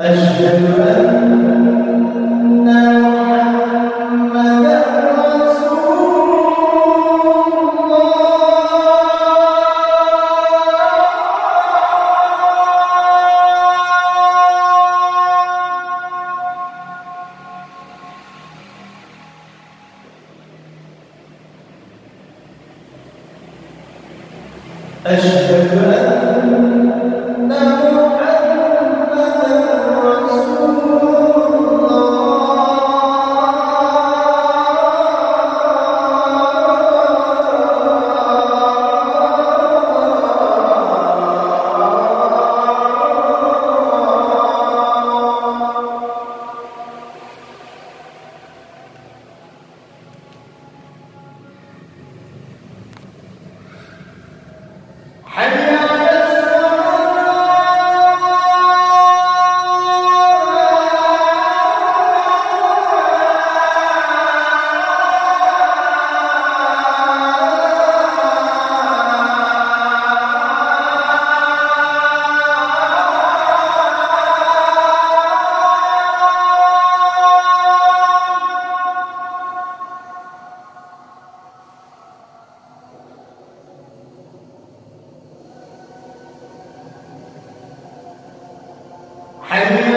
أشهد أن محمدا أشهد أن I